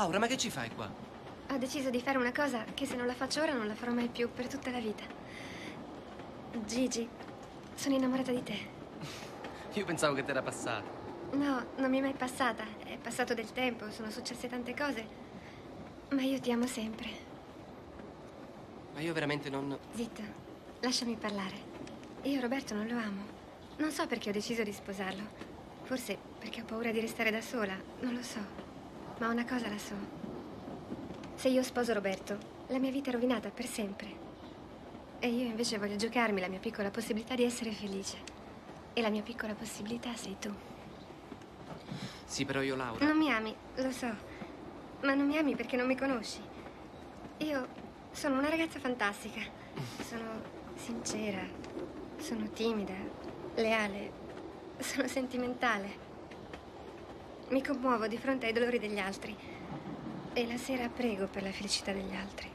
Laura, ma che ci fai qua? Ho deciso di fare una cosa che se non la faccio ora non la farò mai più per tutta la vita. Gigi, sono innamorata di te. Io pensavo che t'era passata. No, non mi è mai passata. È passato del tempo, sono successe tante cose. Ma io ti amo sempre. Ma io veramente non... Zitto, lasciami parlare. Io Roberto non lo amo. Non so perché ho deciso di sposarlo. Forse perché ho paura di restare da sola, non lo so. Ma una cosa la so. Se io sposo Roberto, la mia vita è rovinata per sempre. E io invece voglio giocarmi la mia piccola possibilità di essere felice. E la mia piccola possibilità sei tu. Sì, però io, Laura... Non mi ami, lo so. Ma non mi ami perché non mi conosci. Io sono una ragazza fantastica. Sono sincera. Sono timida. Leale. Sono sentimentale. Mi commuovo di fronte ai dolori degli altri. E la sera prego per la felicità degli altri.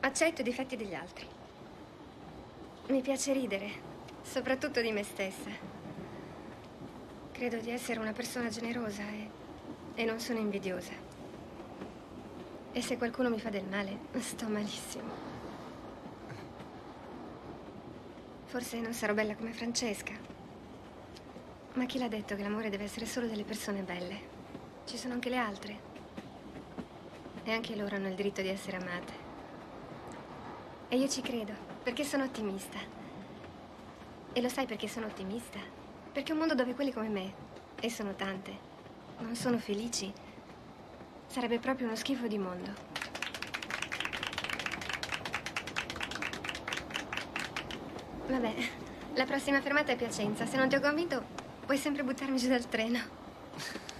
Accetto i difetti degli altri. Mi piace ridere, soprattutto di me stessa. Credo di essere una persona generosa e, e non sono invidiosa. E se qualcuno mi fa del male, sto malissimo. Forse non sarò bella come Francesca. Ma chi l'ha detto che l'amore deve essere solo delle persone belle? Ci sono anche le altre. E anche loro hanno il diritto di essere amate. E io ci credo, perché sono ottimista. E lo sai perché sono ottimista? Perché un mondo dove quelli come me, e sono tante, non sono felici, sarebbe proprio uno schifo di mondo. Vabbè, la prossima fermata è Piacenza. Se non ti ho convinto, puoi sempre buttarmi giù dal treno.